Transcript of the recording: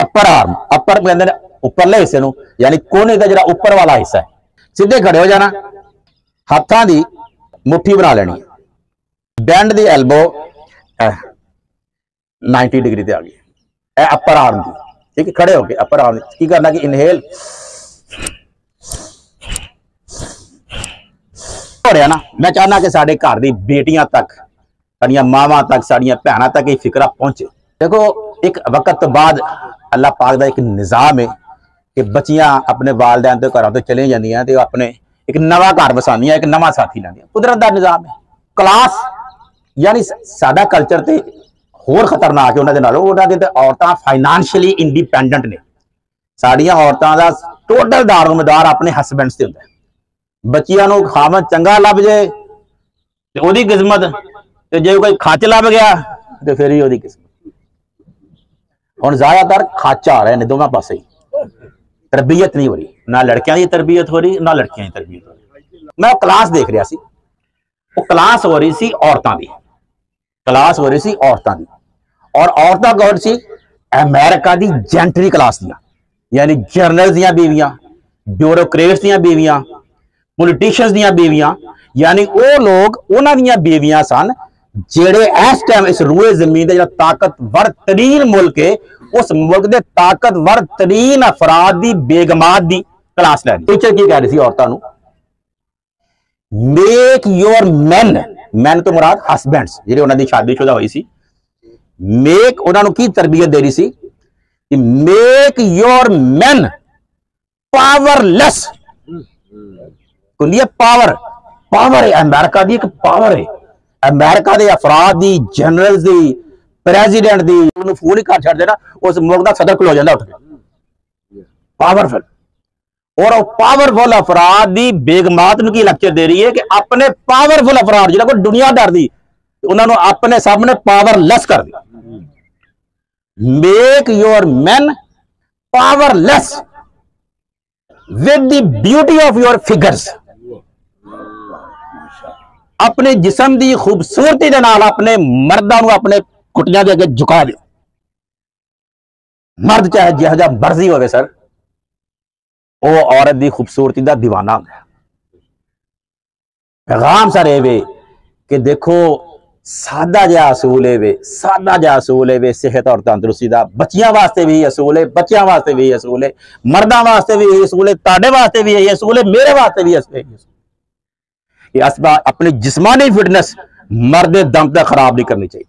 ਅਪਰ ਆਰਮ ਅਪਰ ਕਹਿੰਦੇ ਨੇ, ਉੱਪਰਲੇ ਹਿੱਸੇ ਨੂੰ, ਯਾਨੀ ਕੋਨੇ ਦਾ ਜਿਹੜਾ ਉੱਪਰ ਵਾਲਾ ਹਿੱਸਾ ਹੈ, ਸਿੱਧੇ ਖੜੇ ਹੋ ਜਾਣਾ, ਹੱਥਾਂ ਦੀ ਮੁੱਠੀ ਬਣਾ ਲੈਣੀ ਬੈਂਡ ਦੀ ਐਲਬੋ 90 ਡਿਗਰੀ ਤੇ ਆ ਗਈ ਇਹ ਅਪਰ ਆਰਮ ਦੀ, ਠੀਕ ਹੈ ਖੜੇ ਹੋ ਕੇ ਅਪਰ ਆਰਮ ਕੀ ਕਰਨਾ ਕਿ ਇਨਹੇਲ ਹੋ ਰਿਹਾ ਨਾ, ਮੈਂ ਚਾਹਨਾ ਕਿ ਸਾਡੇ ਘਰ ਦੀ ਬੇਟੀਆਂ ਤੱਕ, ਸਾਡੀਆਂ ਮਾਵਾਂ ਤੱਕ, ਸਾਡੀਆਂ ਭੈਣਾਂ ਤੱਕ ਇਹ ਫਿਕਰਾ ਪਹੁੰਚੇ। ਦੇਖੋ ਇੱਕ ਵਕਤ ਤੋਂ ਬਾਅਦ ਅੱਲਾਹ ਪਾਕ ਦਾ ਇੱਕ ਨਿਜ਼ਾਮ ਹੈ ਕਿ ਬੱਚੀਆਂ ਆਪਣੇ ਵਾਲਿदैन ਤੋਂ ਘਰਾਂ ਤੋਂ ਚਲੇ ਜਾਂਦੀਆਂ ਤੇ ਉਹ ਆਪਣੇ ਇੱਕ ਨਵਾਂ ਘਰ ਵਸਾਉਂਦੀਆਂ, ਇੱਕ ਨਵਾਂ ਸਾਥੀ ਲੈਂਦੀਆਂ। ਕੁਦਰਤ ਦਾ ਨਿਜ਼ਾਮ ਹੈ ਕਲਾਸ, ਯਾਨੀ ਸਾਡਾ ਕਲਚਰ ਤੇ ਹੋਰ ਖਤਰਨਾਕ ਹੈ ਉਹਨਾਂ ਦੇ ਨਾਲ। ਉਹਨਾਂ ਦੇ ਤੇ ਔਰਤਾਂ ਫਾਈਨੈਂਸ਼ੀਅਲੀ ਇੰਡੀਪੈਂਡੈਂਟ ਨੇ। ਸਾਡੀਆਂ ਔਰਤਾਂ ਦਾ ਟੋਟਲ ਦਾਰੋਮਦਾਰ ਆਪਣੇ ਹਸਬੈਂਡਸ ਤੇ ਹੁੰਦਾ ਹੈ ਬੱਚਿਆਂ ਨੂੰ ਖਾਵਨ ਚੰਗਾ ਲੱਭ ਜੇ, ਤੇ ਉਹਦੀ ਕਿਸਮਤ, ਤੇ ਜੇ ਕੋਈ ਖੱਚ ਲੱਭ ਗਿਆ, ਤੇ ਫਿਰ ਹੀ ਉਹਦੀ ਕਿਸਮਤ। हम ज़्यादातर खाचा आ रहा हैं दोनों पास ही। तरबियत नहीं हो रही। ना लड़किया की तरबियत हो रही, ना लड़किया की तरबियत हो रही। मैं क्लास देख रहा कलास हो रही सी औरतों की क्लास हो रही सी औरतों की और औरतों कौन सी? अमेरिका की जेंटरी कलास दिया। यानी जर्नल ब्यूरोक्रेट्स दिया बीवियाँ पोलिटिशियंस यानी वो लोग उन्होंने बीवियाँ सन जेड़े इस टाइम इस रूए ज़मीन का जो ताकतवर तरीन मुल्क है ਉਸ ਮੁਲਕ ਦੇ ਤਾਕਤਵਰ ਤਰੀਨ ਅਫਰਾਦ ਦੀ, ਬੇਗਮਾਤ ਦੀ ਕਲਾਸ ਲੈ ਰਹੀ ਟੀਚਰ ਕੀ ਕਹਿ ਰਹੀ ਸੀ ਔਰਤਾਂ ਨੂੰ? ਮੇਕ ਯੋਰ men men ਤੋਂ ਮੁਰਾਦ ਹਸਬੈਂਡਸ ਜਿਹੜੇ ਉਹਨਾਂ ਦੀ ਸ਼ਾਦੀशुदा ਹੋਈ ਸੀ। ਮੇਕ ਉਹਨਾਂ ਨੂੰ ਕੀ ਤਰਬੀਅਤ ਦੇ ਰਹੀ ਸੀ? ਕਿ ਮੇਕ ਯੋਰ men ਪਾਵਰਲੈਸ ਹੁੰਦੀ ਹੈ ਪਾਵਰ ਪਾਵਰ ਹੈ ਅਮਰੀਕਾ ਦੀ ਇੱਕ ਪਾਵਰ ਹੈ। ਅਮਰੀਕਾ ਦੇ ਅਫਰਾਦ ਦੀ ਜਨਰਲਸ ਦੀ ਪ੍ਰੈਜ਼ੀਡੈਂਟ ਦੀ ਉਹਨੂੰ ਫੋਨ ਹੀ ਕਰ ਛੱਡ ਦੇਣਾ ਉਸ ਮੁਲਕ ਦਾ ਸਦਰ ਖਲੋ ਜਾਂਦਾ ਉੱਠ ਕੇ ਪਾਵਰਫੁਲ ਔਰ ਉਹ ਪਾਵਰਫੁਲ ਅਫਰਾਦ ਦੀ ਬੇਗਮਾਤ ਨੂੰ ਕੀ ਲੈਕਚਰ ਦੇ ਰਹੀ ਹੈ ਕਿ ਆਪਣੇ ਪਾਵਰਫੁਲ ਅਫਰਾਦ ਜਿਹੜਾ ਕੋਈ ਦੁਨੀਆ ਡਰਦੀ ਉਹਨਾਂ ਨੂੰ ਆਪਣੇ ਸਾਹਮਣੇ ਪਾਵਰਲੈਸ ਕਰ ਦੇ make your men powerless with the beauty of your figures ਆਪਣੇ ਜਿਸਮ ਦੀ ਖੂਬਸੂਰਤੀ ਦੇ कुटिया के अगर झुका दो। मर्द चाहे जहाजा मर्ज़ी होवे, सर औरत की खूबसूरती का दीवाना होंगे पैगाम सर ये कि देखो, सादा जहा असूल है सादा जहा असूल है सेहत और तंदुरुस्ती का बच्चिया वास्ते भी यही असूल है बच्चों वास्ते भी यही असूल है, मर्दा वास्ते भी यही असूल है ताे वास्ते भी यही असूल है, मेरे वास्ते भी असूल है। अपनी जिसमानी फिटनेस मर्द दम तक खराब नहीं करनी चाहिए